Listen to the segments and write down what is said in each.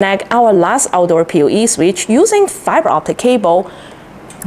connect our last outdoor PoE switch using fiber optic cable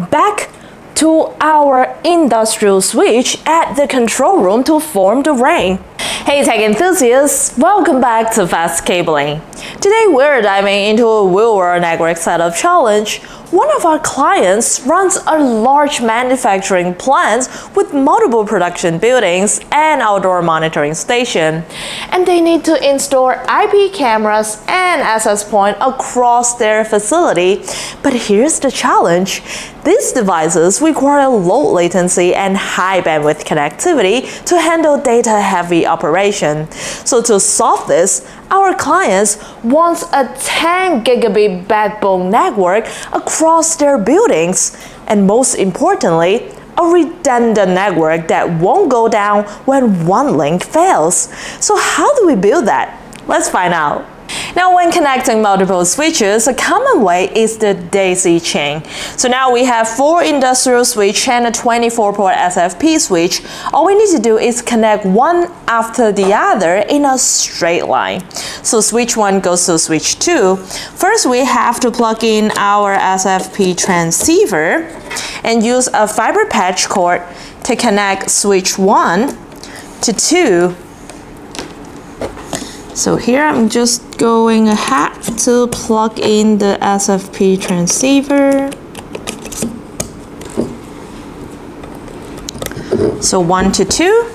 back to our industrial switch at the control room to form the ring. Hey tech enthusiasts, welcome back to Fast Cabling. Today we're diving into a real-world network setup challenge one of our clients runs a large manufacturing plant with multiple production buildings and outdoor monitoring station, and they need to install IP cameras and access point across their facility. But here's the challenge. These devices require low latency and high bandwidth connectivity to handle data-heavy operation. So to solve this, our clients want a 10 gigabit backbone network across their buildings, and most importantly, a redundant network that won't go down when one link fails. So how do we build that? Let's find out. Now when connecting multiple switches, a common way is the daisy chain. So now we have four industrial switch and a 24 port SFP switch. All we need to do is connect one after the other in a straight line. So switch 1 goes to switch 2. First we have to plug in our SFP transceiver and use a fiber patch cord to connect switch 1 to 2 so here I'm just going ahead to plug in the SFP transceiver. So 1 to 2.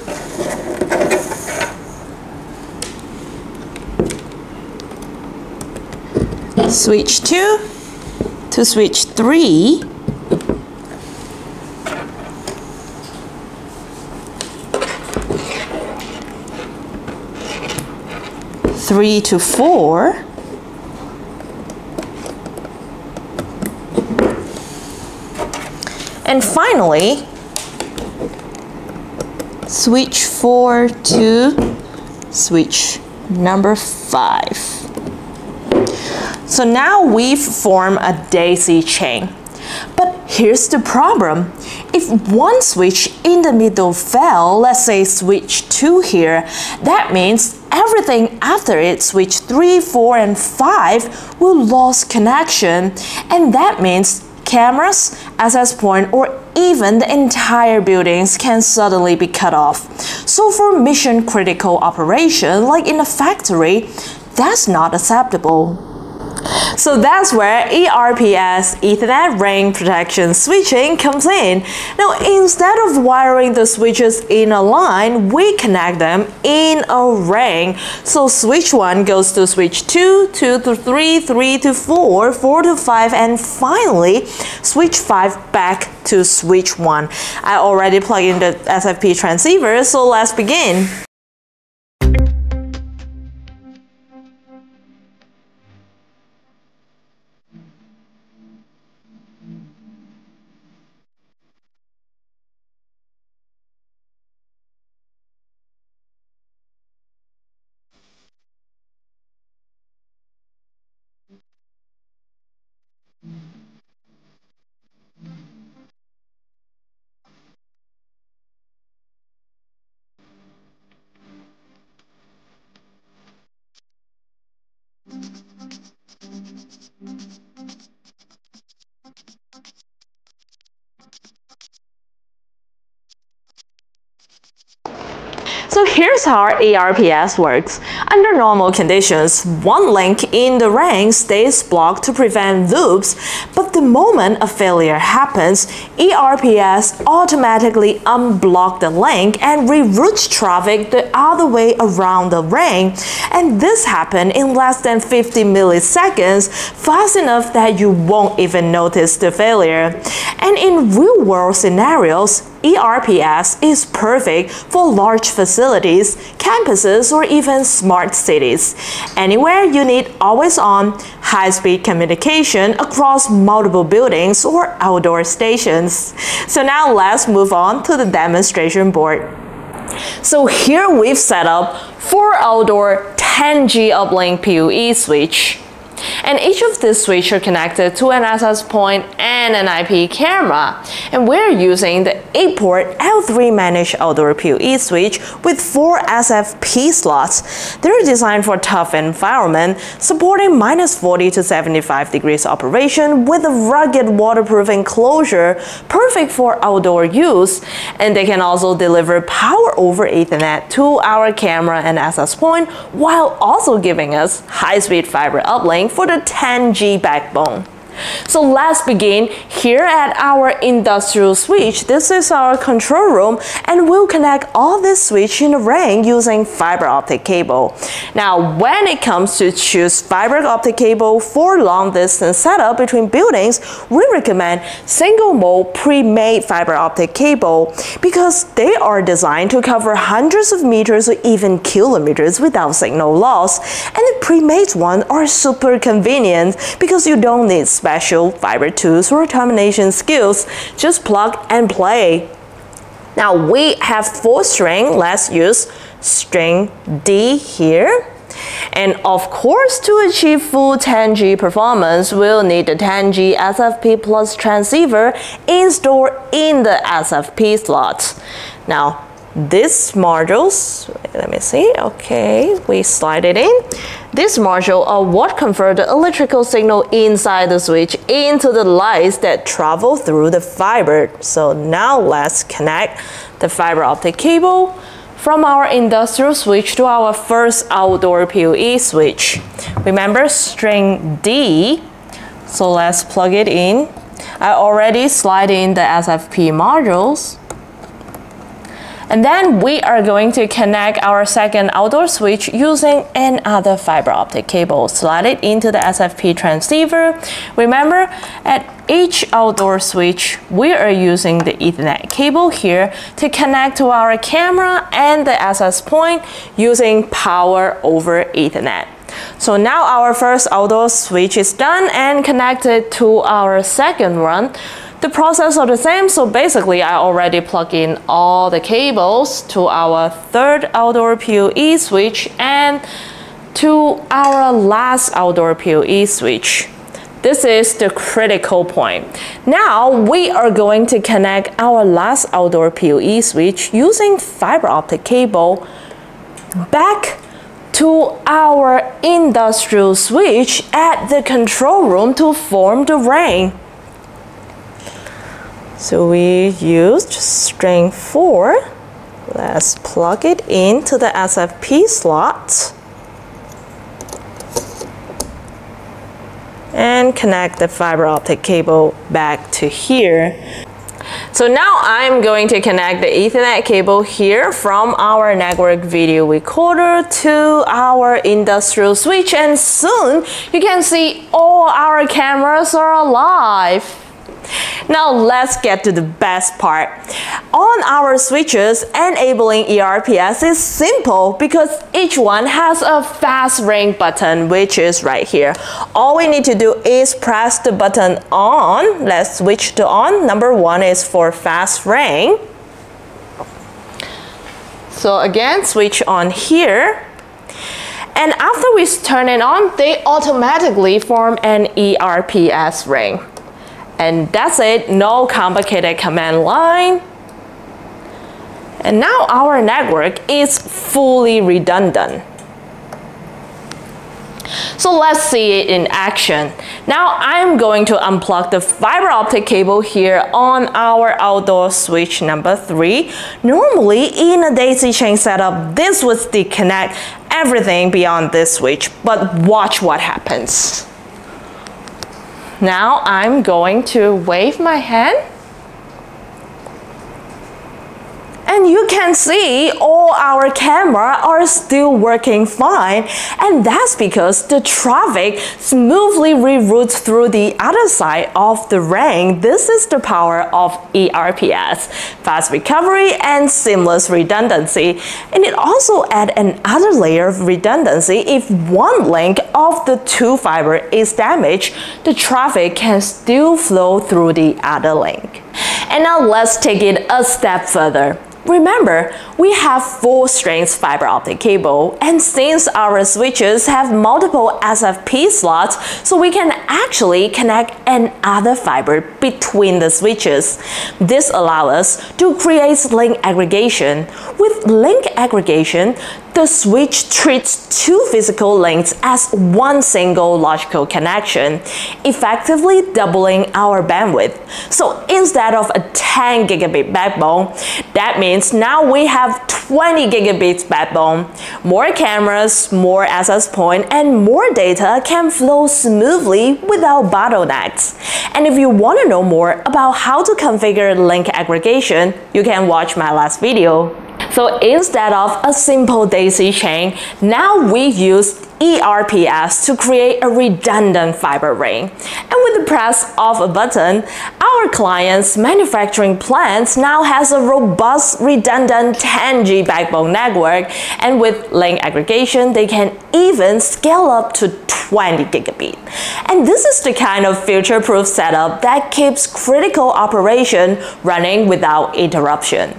Switch 2 to switch 3. 3 to 4. And finally, switch 4 to switch number 5. So now we've formed a daisy chain. But here's the problem. If one switch in the middle fell, let's say switch 2 here, that means everything after it, switch 3, 4, and 5, will lose connection. And that means cameras, access point, or even the entire buildings can suddenly be cut off. So for mission critical operation, like in a factory, that's not acceptable. So that's where ERPS Ethernet ring protection switching comes in. Now instead of wiring the switches in a line, we connect them in a ring. So switch 1 goes to switch 2, 2 to 3, 3 to 4, 4 to 5, and finally switch 5 back to switch 1. I already plugged in the SFP transceiver, so let's begin. So here's how ERPS works. Under normal conditions, one link in the ring stays blocked to prevent loops, but the moment a failure happens, ERPS automatically unblock the link and reroutes traffic the other way around the ring. And this happens in less than 50 milliseconds, fast enough that you won't even notice the failure. And in real-world scenarios, ERPS is perfect for large facilities, campuses, or even smart cities. Anywhere you need always-on, high-speed communication across multiple buildings or outdoor stations. So now let's move on to the demonstration board. So here we've set up four outdoor 10G uplink PoE switch And each of these switches are connected to an access point and an IP camera. And we're using the 8-port L3 managed outdoor PoE switch with 4 SFP slots. They're designed for tough environment, supporting minus 40 to 75 degrees operation with a rugged waterproof enclosure, perfect for outdoor use. And they can also deliver power over Ethernet to our camera and access point while also giving us high-speed fiber uplink for the 10G backbone. So let's begin here at our industrial switch. This is our control room and we'll connect all this switch in a ring using fiber optic cable. Now when it comes to choose fiber optic cable for long distance setup between buildings, we recommend single mode pre-made fiber optic cable because they are designed to cover hundreds of meters or even kilometers without signal loss. And the pre-made ones are super convenient because you don't need special fiber tools or termination skills. Just plug and play. Now we have four string. Let's use string D here. And of course, to achieve full 10G performance, we'll need the 10G SFP plus transceiver installed in the SFP slot. Now, these modules, let me see, okay, we slide it in. This module are what convert the electrical signal inside the switch into the lights that travel through the fiber. So now let's connect the fiber optic cable from our industrial switch to our first outdoor PoE switch. Remember string D, so let's plug it in. I already slide in the SFP modules. And then we are going to connect our second outdoor switch using another fiber optic cable. Slide it into the SFP transceiver. Remember, at each outdoor switch, we are using the Ethernet cable here to connect to our camera and the access point using power over Ethernet. So now our first outdoor switch is done and connected to our second one. The process are the same, so basically I already plug in all the cables to our third outdoor PoE switch and to our last outdoor PoE switch. This is the critical point. Now we are going to connect our last outdoor PoE switch using fiber optic cable back to our industrial switch at the control room to form the ring. So we used string 4. Let's plug it into the SFP slot. And connect the fiber optic cable back to here. So now I'm going to connect the Ethernet cable here from our network video recorder to our industrial switch and soon you can see all our cameras are alive. Now let's get to the best part. On our switches, enabling ERPS is simple because each one has a fast ring button which is right here. All we need to do is press the button on. Let's switch to on. Number one is for fast ring. So again, switch on here. And after we turn it on, they automatically form an ERPS ring. And that's it, no complicated command line. And now our network is fully redundant. So let's see it in action. Now I'm going to unplug the fiber optic cable here on our outdoor switch number three. Normally in a daisy chain setup, this would disconnect everything beyond this switch, but watch what happens. Now I'm going to wave my hand And you can see all our camera are still working fine. And that's because the traffic smoothly reroutes through the other side of the ring. This is the power of ERPS, fast recovery and seamless redundancy. And it also adds another layer of redundancy. If one link of the two fiber is damaged, the traffic can still flow through the other link. And now let's take it a step further. Remember, we have full strength fiber optic cable and since our switches have multiple SFP slots, so we can actually connect another fiber between the switches. This allows us to create link aggregation. With link aggregation, the switch treats two physical links as one single logical connection, effectively doubling our bandwidth. So instead of a 10 gigabit backbone, that means now we have 20 gigabits backbone. More cameras, more access point, and more data can flow smoothly without bottlenecks. And if you want to know more about how to configure link aggregation, you can watch my last video. So instead of a simple daisy chain, now we use ERPS to create a redundant fiber ring. And with the press of a button, our client's manufacturing plant now has a robust redundant 10G backbone network and with link aggregation, they can even scale up to 20 gigabit. And this is the kind of future-proof setup that keeps critical operation running without interruption.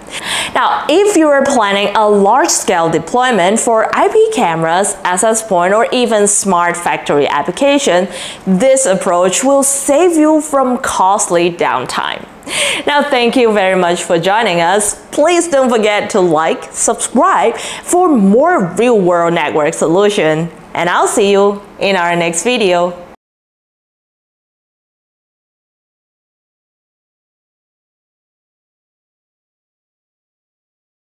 Now, if you are planning a large-scale deployment for IP cameras, access point, or even smart factory application, this approach will save you from costly downtime. Now, thank you very much for joining us. Please don't forget to like, subscribe for more real-world network solution. And I'll see you in our next video.